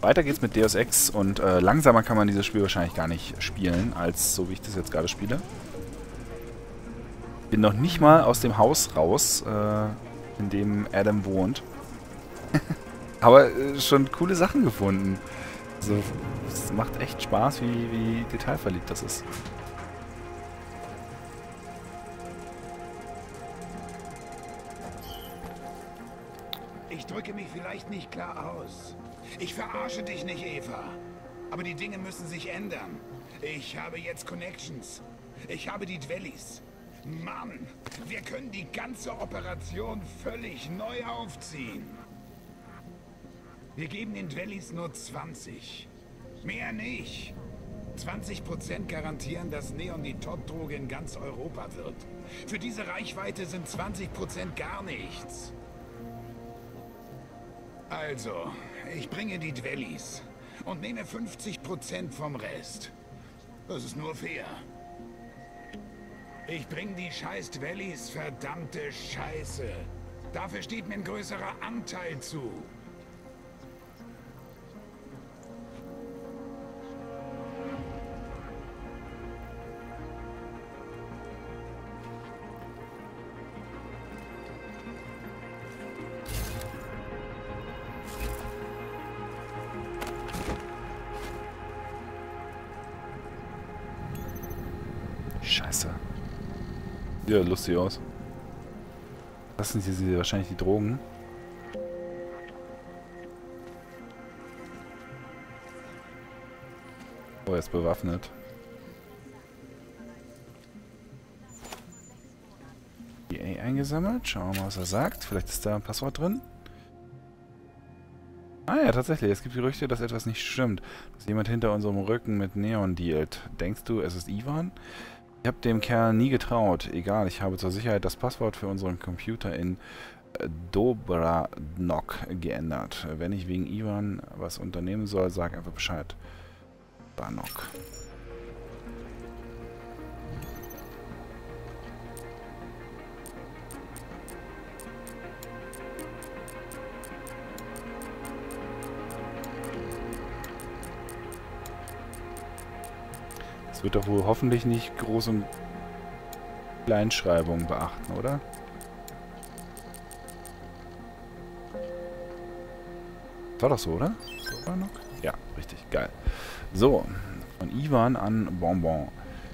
Weiter geht's mit Deus Ex und äh, langsamer kann man dieses Spiel wahrscheinlich gar nicht spielen, als so wie ich das jetzt gerade spiele. Bin noch nicht mal aus dem Haus raus, äh, in dem Adam wohnt. Aber äh, schon coole Sachen gefunden. Also, es macht echt Spaß, wie, wie detailverliebt das ist. Vielleicht nicht klar aus. Ich verarsche dich nicht, Eva. Aber die Dinge müssen sich ändern. Ich habe jetzt Connections. Ich habe die Dwellis. Mann, wir können die ganze Operation völlig neu aufziehen. Wir geben den Dwellis nur 20. Mehr nicht. 20% garantieren, dass Neon die Top-Droge in ganz Europa wird. Für diese Reichweite sind 20% gar nichts. Also, ich bringe die Dwellis und nehme 50% vom Rest. Das ist nur fair. Ich bringe die scheiß Dwellis verdammte Scheiße. Dafür steht mir ein größerer Anteil zu. Scheiße. Ja, lustig aus. Das sind hier wahrscheinlich die Drogen. Oh, er ist bewaffnet. EA eingesammelt. Schauen wir mal, was er sagt. Vielleicht ist da ein Passwort drin. Ah ja, tatsächlich. Es gibt Gerüchte, dass etwas nicht stimmt. Dass jemand hinter unserem Rücken mit Neon dealt. Denkst du, es ist Ivan? Ich habe dem Kerl nie getraut. Egal, ich habe zur Sicherheit das Passwort für unseren Computer in äh, Dobranok geändert. Wenn ich wegen Ivan was unternehmen soll, sag einfach Bescheid. Banok. Wird doch wohl hoffentlich nicht Groß- und Kleinschreibung beachten, oder? War doch so, oder? Ja, richtig, geil. So, von Ivan an Bonbon.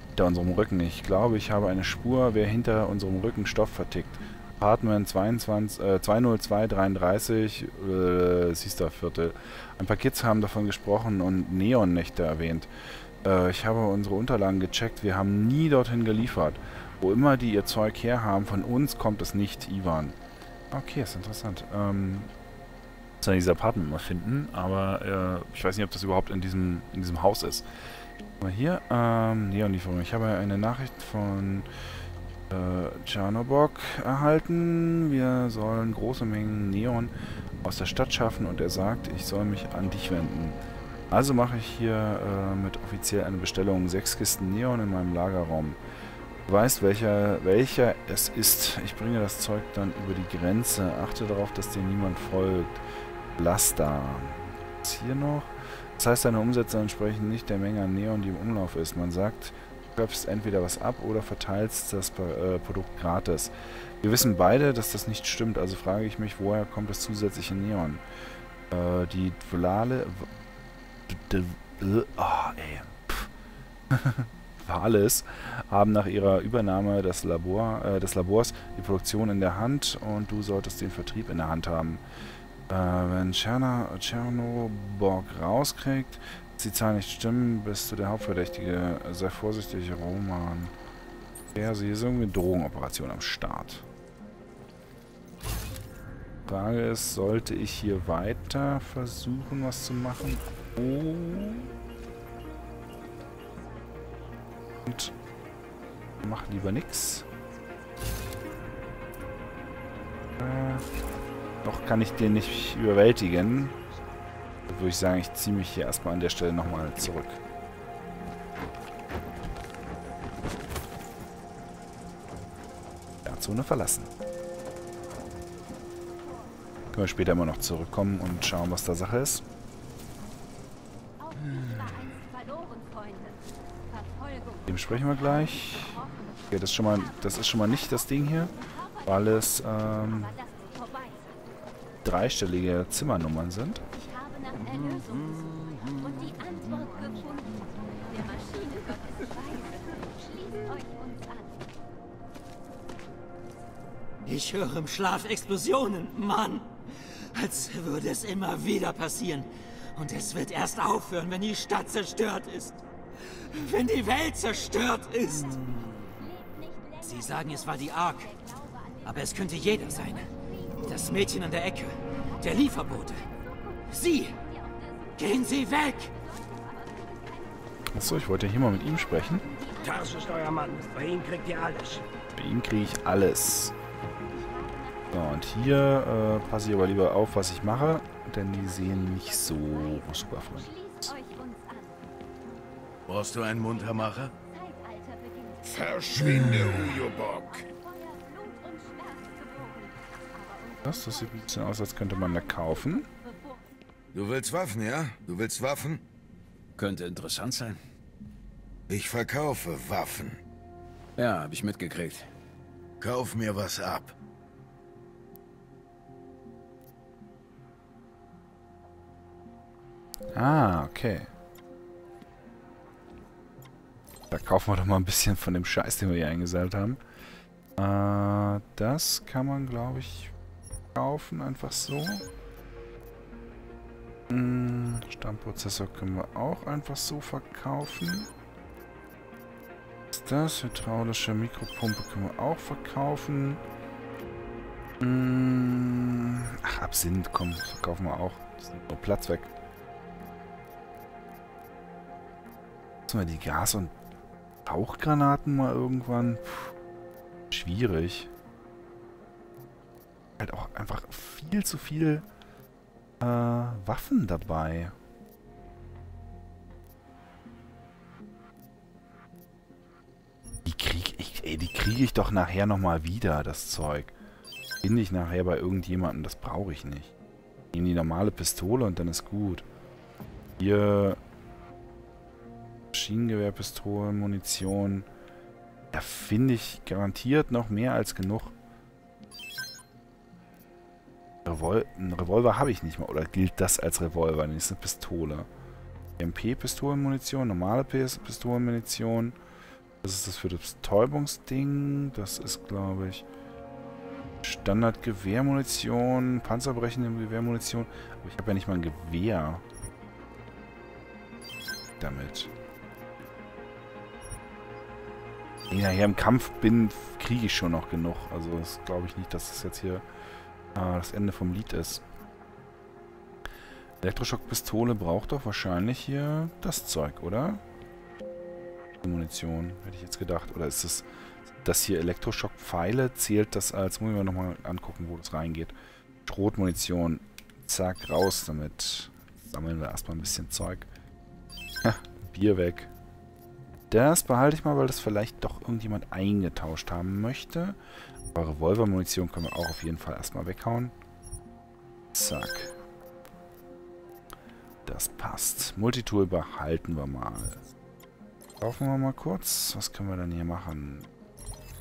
Hinter unserem Rücken. Ich glaube, ich habe eine Spur, wer hinter unserem Rücken Stoff vertickt. Apartment 22, äh, 20233, äh, Sister Viertel. Ein paar Kids haben davon gesprochen und Neonnächte erwähnt. Äh, ich habe unsere Unterlagen gecheckt. Wir haben nie dorthin geliefert. Wo immer die ihr Zeug herhaben, von uns kommt es nicht, Ivan. Okay, ist interessant. Ähm, zwar dieses Apartment mal finden, aber äh, ich weiß nicht, ob das überhaupt in diesem, in diesem Haus ist. Mal hier, ähm, Neonlieferung. Ich habe eine Nachricht von äh, Czernobok erhalten. Wir sollen große Mengen Neon aus der Stadt schaffen und er sagt, ich soll mich an dich wenden. Also mache ich hier äh, mit offiziell eine Bestellung. Sechs Kisten Neon in meinem Lagerraum. Du weißt, welcher, welcher es ist. Ich bringe das Zeug dann über die Grenze. Achte darauf, dass dir niemand folgt. Da. Was hier noch? Das heißt, deine Umsätze entsprechen nicht der Menge an Neon, die im Umlauf ist. Man sagt, du köpfst entweder was ab oder verteilst das äh, Produkt gratis. Wir wissen beide, dass das nicht stimmt, also frage ich mich, woher kommt das zusätzliche Neon? Äh, die Volale... Oh, ey. Vales haben nach ihrer Übernahme des, Labor, äh, des Labors die Produktion in der Hand und du solltest den Vertrieb in der Hand haben. Äh, wenn Tscherna, Tschernoborg rauskriegt, dass die Zahlen nicht stimmen, bist du der Hauptverdächtige. Sei vorsichtig, Roman. Ja, sie ist irgendwie eine Drogenoperation am Start. Frage ist, sollte ich hier weiter versuchen, was zu machen? Und mach lieber nix. Äh, noch kann ich den nicht überwältigen. Da würde ich sagen, ich ziehe mich hier erstmal an der Stelle nochmal zurück. Zone verlassen. Können wir später immer noch zurückkommen und schauen, was da Sache ist. Dem sprechen wir gleich. Okay, das ist schon mal, das ist schon mal nicht das Ding hier, weil es ähm, dreistellige Zimmernummern sind. Ich höre im Schlaf Explosionen, Mann. Als würde es immer wieder passieren. Und es wird erst aufhören, wenn die Stadt zerstört ist. Wenn die Welt zerstört ist. Sie sagen, es war die Ark. Aber es könnte jeder sein. Das Mädchen an der Ecke. Der Lieferbote. Sie. Gehen Sie weg. Achso, ich wollte hier mal mit ihm sprechen. Tars ist euer Mann. Bei ihm kriegt ihr alles. Bei ihm kriege ich alles. So, und hier äh, passe ich aber lieber auf, was ich mache, denn die sehen nicht so super freundlich. Brauchst du einen Muntermacher? Zeitalter beginnt. Verschwinde, Ujobok. Das, das sieht ein bisschen aus, als könnte man da kaufen. Du willst Waffen, ja? Du willst Waffen? Könnte interessant sein. Ich verkaufe Waffen. Ja, habe ich mitgekriegt. Kauf mir was ab. Ah, okay. Da kaufen wir doch mal ein bisschen von dem Scheiß, den wir hier eingesammelt haben. Äh, das kann man, glaube ich, kaufen, einfach so. Hm, Stammprozessor können wir auch einfach so verkaufen. Ist das? Hydraulische Mikropumpe können wir auch verkaufen. Hm, ach, Absinth, komm, verkaufen wir auch. Das ist nur Platz weg. Müssen wir die Gas- und Rauchgranaten mal irgendwann? Puh, schwierig. Halt auch einfach viel zu viel äh, Waffen dabei. Die krieg ich, ey, die kriege ich doch nachher nochmal wieder, das Zeug. Finde ich nachher bei irgendjemandem, das brauche ich nicht. In die normale Pistole und dann ist gut. Hier Maschinengewehrpistolen, Munition. Da finde ich garantiert noch mehr als genug. Revol ein Revolver habe ich nicht mal. Oder gilt das als Revolver? Nee, ist eine Pistole. MP-Pistolenmunition, normale Pistolenmunition. Das ist das für das Betäubungsding. Das ist, glaube ich, Standard-Gewehrmunition, panzerbrechende Gewehrmunition. Aber ich habe ja nicht mal ein Gewehr. Damit. Ich nachher im Kampf bin, kriege ich schon noch genug. Also das glaube ich nicht, dass das jetzt hier äh, das Ende vom Lied ist. Elektroschockpistole braucht doch wahrscheinlich hier das Zeug, oder? Munition, hätte ich jetzt gedacht. Oder ist das, das hier Elektroschockpfeile? Zählt das als... Muss ich mir nochmal angucken, wo das reingeht. Schrotmunition. Zack, raus damit. Sammeln wir erstmal ein bisschen Zeug. Ha, Bier weg. Das behalte ich mal, weil das vielleicht doch irgendjemand eingetauscht haben möchte. Aber Revolvermunition können wir auch auf jeden Fall erstmal weghauen. Zack. Das passt. Multitool behalten wir mal. Kaufen wir mal kurz. Was können wir denn hier machen?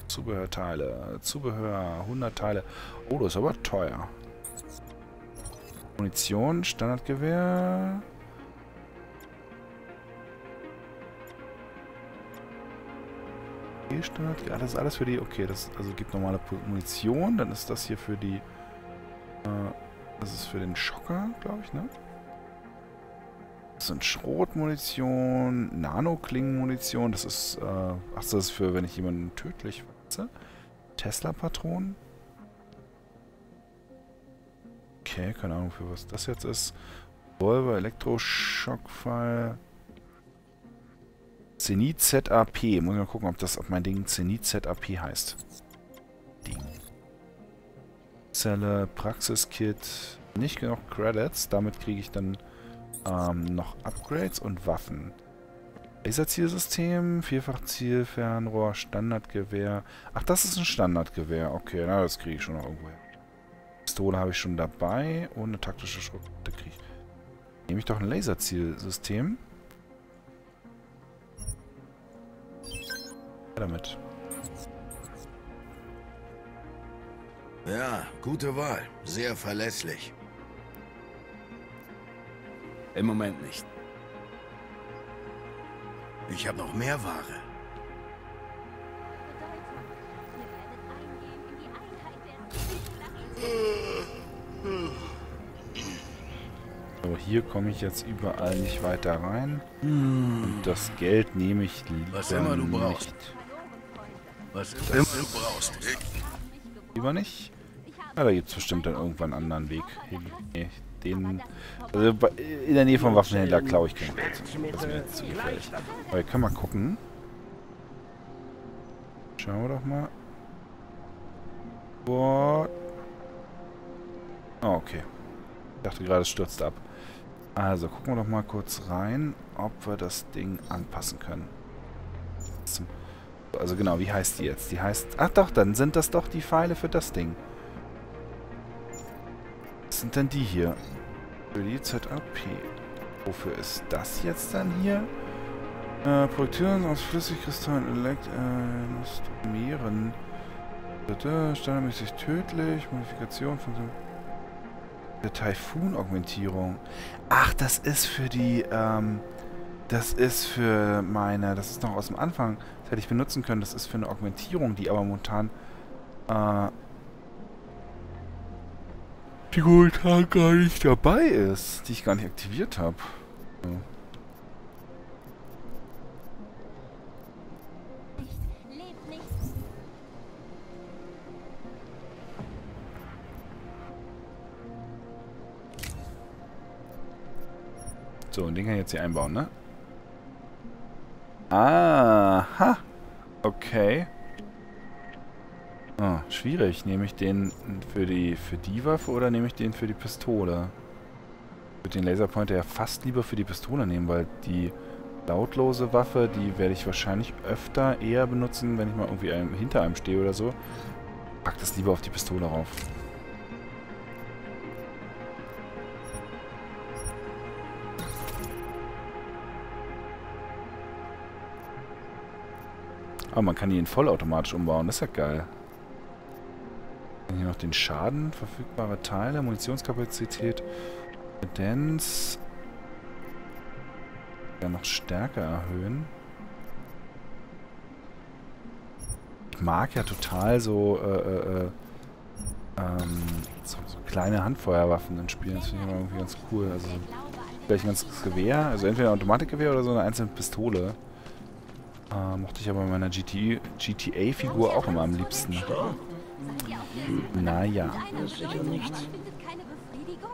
Zubehörteile. Zubehör, 100 Teile. Oh, das ist aber teuer. Munition, Standardgewehr. Standard. Ja, das ist alles für die. Okay, das also gibt normale Munition. Dann ist das hier für die. Äh, das ist für den Schocker, glaube ich, ne? Das sind Schrotmunition, Nano-Klingenmunition. Das ist. Äh, ach, das ist für, wenn ich jemanden tödlich verletze. Tesla-Patronen. Okay, keine Ahnung, für was das jetzt ist. Revolver, Elektroschockfall. Zenit ZAP. Muss ich mal gucken, ob das, ob mein Ding Zenit ZAP heißt. Ding. Zelle, Praxiskit. Nicht genug Credits. Damit kriege ich dann ähm, noch Upgrades und Waffen. Laserzielsystem, Vierfachziel, Fernrohr, Standardgewehr. Ach, das ist ein Standardgewehr. Okay, na, das kriege ich schon noch irgendwo her. Pistole habe ich schon dabei und eine taktische Schrotflinte kriege ich. Nehme ich doch ein Laserzielsystem. Damit. Ja, gute Wahl. Sehr verlässlich. Im Moment nicht. Ich habe noch mehr Ware. So, hier komme ich jetzt überall nicht weiter rein. Und das Geld nehme ich lieber Was immer du brauchst. nicht. Was immer du brauchst. Lieber nicht? Ja, da gibt es bestimmt dann irgendwann einen anderen Weg. Nee, den... Also in der Nähe vom Waffenhändler klaue ich kein Geld. Das mir jetzt zu gefährlich. Aber wir können mal gucken. Schauen wir doch mal. Boah. Oh, okay. Ich dachte gerade, es stürzt ab. Also, gucken wir doch mal kurz rein, ob wir das Ding anpassen können. Zum also genau, wie heißt die jetzt? Die heißt... Ach doch, dann sind das doch die Pfeile für das Ding. Was sind denn die hier? Für die ZAP. Wofür ist das jetzt dann hier? Äh, Projektieren aus Flüssigkristallen, Elekt... Äh, Meeren. Standardmäßig tödlich. Modifikation von. Der Taifun-Augmentierung. Ach, das ist für die, ähm... Das ist für meine... Das ist noch aus dem Anfang. Hätte ich benutzen können. Das ist für eine Augmentierung, die aber momentan... Äh... Die momentan gar nicht dabei ist. Die ich gar nicht aktiviert habe. Nicht. So, und den kann ich jetzt hier einbauen, ne? Aha. Okay. Ah, schwierig. Nehme ich den für die für die Waffe oder nehme ich den für die Pistole? Ich würde den Laserpointer ja fast lieber für die Pistole nehmen, weil die lautlose Waffe, die werde ich wahrscheinlich öfter eher benutzen, wenn ich mal irgendwie einem, hinter einem stehe oder so. Pack das lieber auf die Pistole rauf. Aber man kann in vollautomatisch umbauen, das ist ja geil. Hier noch den Schaden, verfügbare Teile, Munitionskapazität, Tendenz. Ja, noch stärker erhöhen. Ich mag ja total so, äh, äh, äh, ähm, so, so kleine Handfeuerwaffen in Spielen. Das finde ich immer irgendwie ganz cool. Also vielleicht ein ganzes Gewehr, also entweder ein Automatikgewehr oder so eine einzelne Pistole. Äh, mochte ich aber in meiner GTA-Figur auch immer am liebsten. Naja. Einer Schweizer findet keine Befriedigung?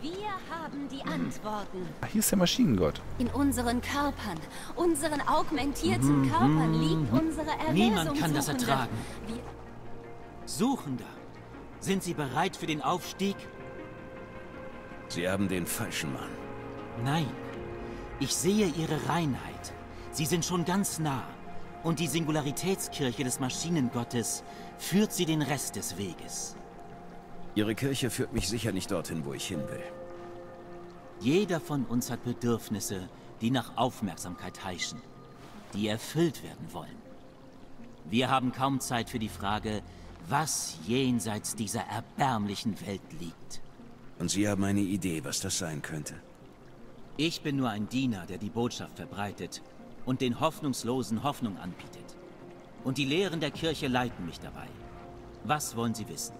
Wir haben die Antworten. Ach, hier ist der Maschinengott. In unseren Körpern, unseren augmentierten Körpern liegt unsere Erlösung. Niemand kann das ertragen. Wir Suchender. Sind Sie bereit für den Aufstieg? Sie haben den falschen Mann. Nein. Ich sehe Ihre Reinheit. Sie sind schon ganz nah. Und die Singularitätskirche des Maschinengottes führt Sie den Rest des Weges. Ihre Kirche führt mich sicher nicht dorthin, wo ich hin will. Jeder von uns hat Bedürfnisse, die nach Aufmerksamkeit heischen, die erfüllt werden wollen. Wir haben kaum Zeit für die Frage, was jenseits dieser erbärmlichen Welt liegt. Und Sie haben eine Idee, was das sein könnte? Ich bin nur ein Diener, der die Botschaft verbreitet und den Hoffnungslosen Hoffnung anbietet. Und die Lehren der Kirche leiten mich dabei. Was wollen Sie wissen?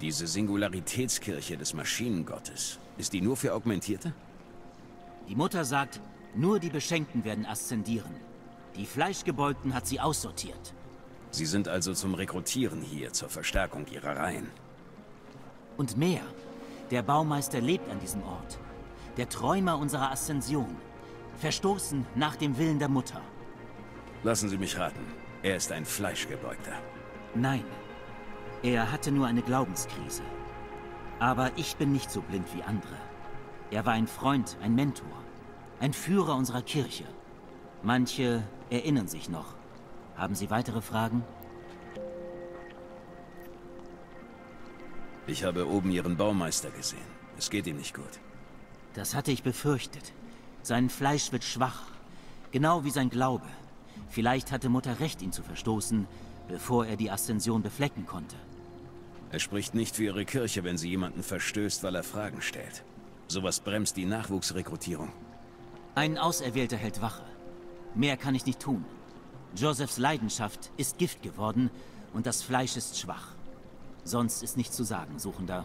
Diese Singularitätskirche des Maschinengottes, ist die nur für Augmentierte? Die Mutter sagt, nur die Beschenkten werden aszendieren. Die Fleischgebeugten hat sie aussortiert. Sie sind also zum Rekrutieren hier, zur Verstärkung Ihrer Reihen. Und mehr. Der Baumeister lebt an diesem Ort. Der Träumer unserer Ascension. Verstoßen nach dem Willen der Mutter. Lassen Sie mich raten. Er ist ein Fleischgebeugter. Nein. Er hatte nur eine Glaubenskrise. Aber ich bin nicht so blind wie andere. Er war ein Freund, ein Mentor, ein Führer unserer Kirche. Manche erinnern sich noch. Haben Sie weitere Fragen? Ich habe oben Ihren Baumeister gesehen. Es geht ihm nicht gut. Das hatte ich befürchtet. Sein Fleisch wird schwach. Genau wie sein Glaube. Vielleicht hatte Mutter recht, ihn zu verstoßen, bevor er die Ascension beflecken konnte. Er spricht nicht für ihre Kirche, wenn sie jemanden verstößt, weil er Fragen stellt. Sowas bremst die Nachwuchsrekrutierung. Ein Auserwählter hält Wache. Mehr kann ich nicht tun. Josephs Leidenschaft ist Gift geworden und das Fleisch ist schwach. Sonst ist nichts zu sagen, Suchender.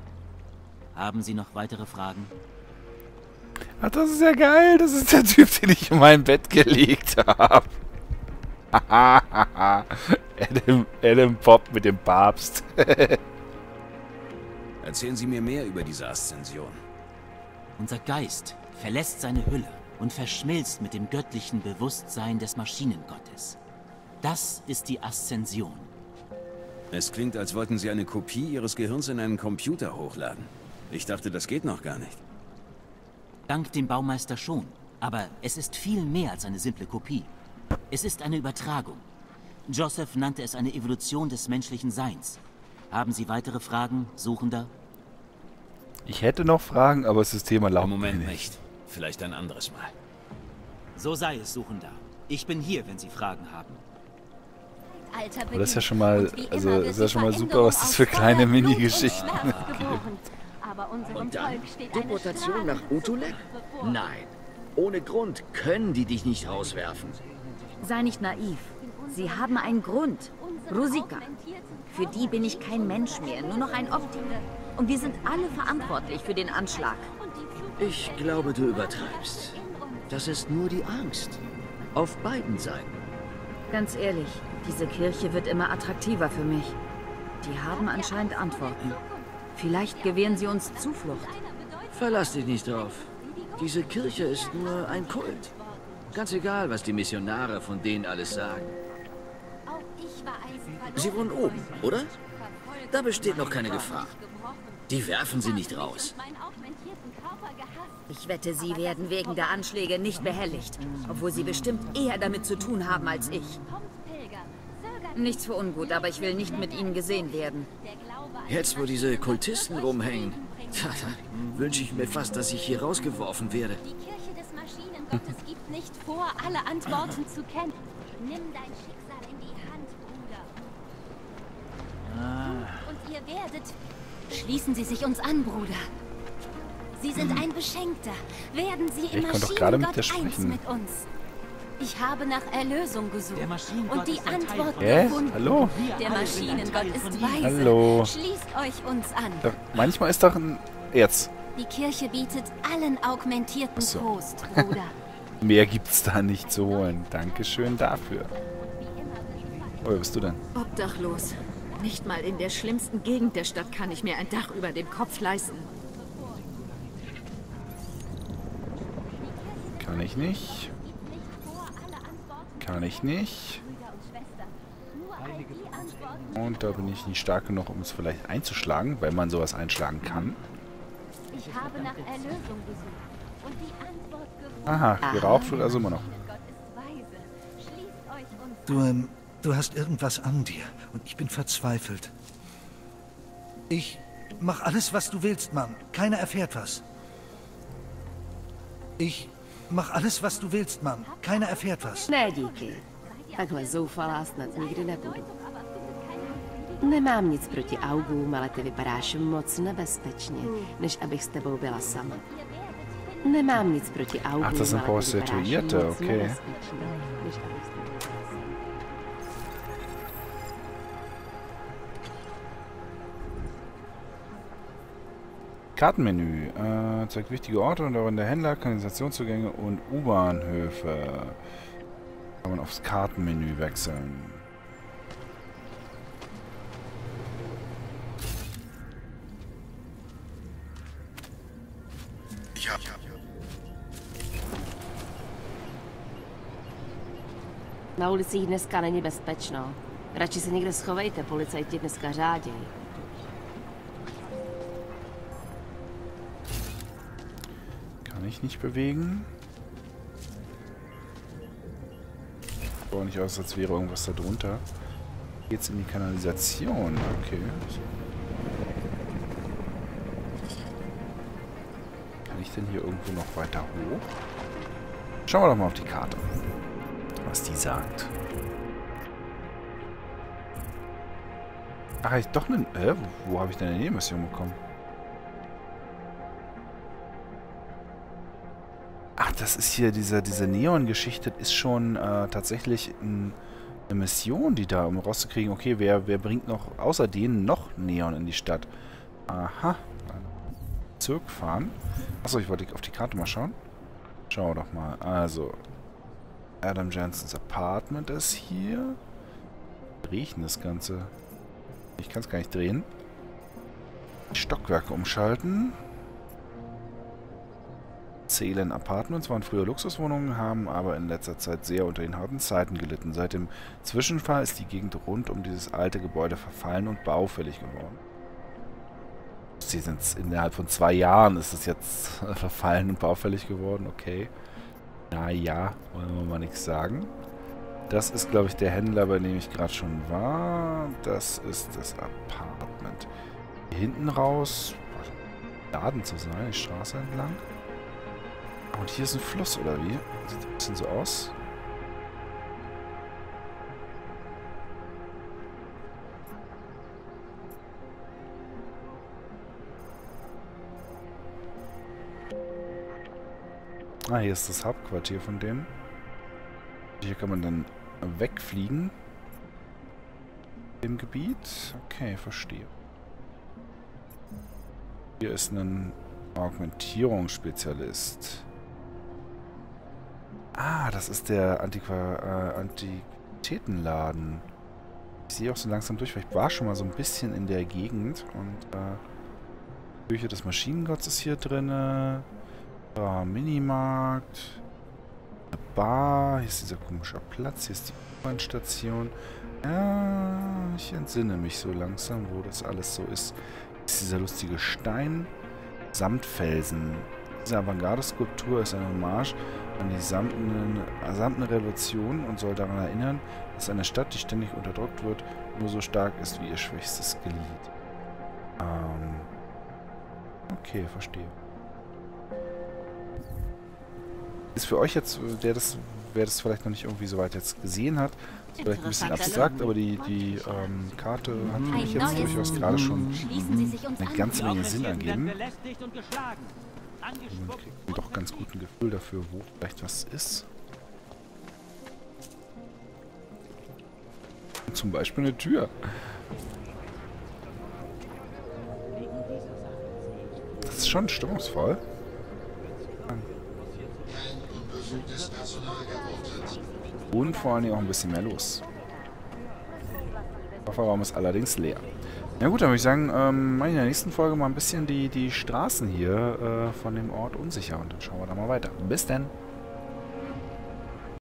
Haben Sie noch weitere Fragen? Ach, das ist ja geil. Das ist der Typ, den ich in mein Bett gelegt habe. Adam, Adam Pop mit dem Papst. Erzählen Sie mir mehr über diese Aszension. Unser Geist verlässt seine Hülle und verschmilzt mit dem göttlichen Bewusstsein des Maschinengottes. Das ist die Aszension. Es klingt, als wollten Sie eine Kopie Ihres Gehirns in einen Computer hochladen. Ich dachte, das geht noch gar nicht. Dank dem Baumeister schon. Aber es ist viel mehr als eine simple Kopie. Es ist eine Übertragung. Joseph nannte es eine Evolution des menschlichen Seins. Haben Sie weitere Fragen, Suchender? Ich hätte noch Fragen, aber das System erlaubt Im mir Moment nicht. nicht. Vielleicht ein anderes Mal. So sei es, Suchender. Ich bin hier, wenn Sie Fragen haben. Alter Aber das ist ja schon mal, also immer ist ja schon mal super, was das für kleine Mini-Geschichten geboren. Aber unserem Und dann? Volk steht Mutation nach Utulek? Nein. Ohne Grund können die dich nicht rauswerfen. Sei nicht naiv. Sie haben einen Grund. Rusika. Für die bin ich kein Mensch mehr, nur noch ein Optiker. Und wir sind alle verantwortlich für den Anschlag. Ich glaube, du übertreibst. Das ist nur die Angst. Auf beiden Seiten. Ganz ehrlich, diese Kirche wird immer attraktiver für mich. Die haben anscheinend Antworten. Vielleicht gewähren sie uns Zuflucht. Verlass dich nicht drauf. Diese Kirche ist nur ein Kult. Ganz egal, was die Missionare von denen alles sagen. Auch ich war eiskalt Sie wohnen oben, oder? Da besteht noch keine Gefahr. Die werfen sie nicht raus. Ich wette, sie werden wegen der Anschläge nicht behelligt. Obwohl sie bestimmt eher damit zu tun haben als ich. Nichts für ungut, aber ich will nicht mit ihnen gesehen werden. Jetzt, wo diese Kultisten rumhängen, wünsche ich mir fast, dass ich hier rausgeworfen werde. Die Kirche des Maschinengottes gibt nicht vor, alle Antworten zu kennen. Nimm dein Schicksal in die Hand, Bruder. Und ihr werdet... Schließen Sie sich uns an, Bruder. Sie sind ein Beschenkter. Werden Sie im Ich konnte doch gerade mit Maschinengott eins mit uns. Ich habe nach Erlösung gesucht. Und die Antwort Hä? gefunden. Hallo? Der Maschinengott ist weise. Hallo. Schließt euch uns an. Doch, manchmal ist doch ein... Jetzt. Die Kirche bietet allen augmentierten so. Trost, Bruder. Mehr gibt's da nicht zu holen. Dankeschön dafür. Oh, wer bist du denn? Obdachlos. Nicht mal in der schlimmsten Gegend der Stadt kann ich mir ein Dach über dem Kopf leisten. Kann ich nicht. Kann ich nicht. Und da bin ich nicht stark genug, um es vielleicht einzuschlagen, weil man sowas einschlagen kann. Ich habe nach Erlösung gesucht. Und die Antwort gefunden. Aha, geraucht wird also immer noch. Du, ähm, du hast irgendwas an dir und ich bin verzweifelt. Ich mach alles, was du willst, Mann. Keiner erfährt was. Ich mach alles, was du willst, Mann. Keiner erfährt was. Ne, díky. Takhle zoufalá snad nikdy nebudu. Nemám nic proti augům, ale ty vypadáš moc nebezpečně, než abych s tebou byla sama. Nemám nic proti augům, Ach, das sind Prostituierte, okay. Kartenmenü. Äh, zeigt wichtige Orte und darin der Händler, Kanalisationszugänge und U-Bahnhöfe. Kann man aufs Kartenmenü wechseln. Ich hab. Na ulicích dneska není bezpečno. Radši se někde schovejte, policajti dneska řádějí. Kann ich nicht bewegen. Sieht auch nicht aus, als wäre irgendwas da drunter. Geht's in die Kanalisation. Okay. Kann ich denn hier irgendwo noch weiter hoch? Schauen wir doch mal auf die Karte. was die sagt. Ach, ich doch eine... Hä? Wo, wo habe ich denn eine Nebenmission bekommen? Das ist hier diese, diese Neon-Geschichte. Ist schon äh, tatsächlich ein, eine Mission, die da, um rauszukriegen, okay, wer, wer bringt noch außer denen noch Neon in die Stadt? Aha. Zirk fahren. Achso, ich wollte auf die Karte mal schauen. Schau doch mal. Also, Adam Jensens Apartment ist hier. Riechen das Ganze. Ich kann es gar nicht drehen. Stockwerke umschalten. Zählen Apartments waren früher Luxuswohnungen, haben aber in letzter Zeit sehr unter den harten Zeiten gelitten. Seit dem Zwischenfall ist die Gegend rund um dieses alte Gebäude verfallen und baufällig geworden. Sie sind innerhalb von zwei Jahren ist es jetzt verfallen und baufällig geworden, okay. Naja, wollen wir mal nichts sagen. Das ist, glaube ich, der Händler, bei dem ich gerade schon war. Das ist das Apartment. Hier hinten raus, Laden zu sein, die Straße entlang. Und hier ist ein Fluss, oder wie? Sieht ein bisschen so aus. Ah, hier ist das Hauptquartier von dem. Hier kann man dann wegfliegen. Im Gebiet. Okay, verstehe. Hier ist ein Augmentierungsspezialist. Ah, das ist der Antiqua äh, Antiquitätenladen. Ich sehe auch so langsam durch, weil ich war schon mal so ein bisschen in der Gegend. Und äh, Küche des Maschinengotts ist hier drin. Ja, Minimarkt. Eine Bar. Hier ist dieser komische Platz. Hier ist die U-Bahn-Station. Ja, ich entsinne mich so langsam, wo das alles so ist. Hier ist dieser lustige Stein. Samtfelsen. Diese Avantgarde-Skulptur ist eine Hommage an die samtene Revolution und soll daran erinnern, dass eine Stadt, die ständig unterdrückt wird, nur so stark ist wie ihr schwächstes Glied. Ähm. Okay, verstehe. Ist für euch jetzt, der das, wer das vielleicht noch nicht irgendwie so weit jetzt gesehen hat, vielleicht ein bisschen abstrakt, aber die, die ähm, Karte hat für mich jetzt durchaus gerade schon eine ganze Menge Sinn ergeben. Man kriegt doch ganz gut ein Gefühl dafür, wo vielleicht was ist. Zum Beispiel eine Tür. Das ist schon stimmungsvoll. Und vor allem auch ein bisschen mehr los. Der Kofferraum ist allerdings leer. Ja gut, dann würde ich sagen, ähm, in der nächsten Folge mal ein bisschen die, die Straßen hier äh, von dem Ort unsicher und dann schauen wir da mal weiter. Bis dann!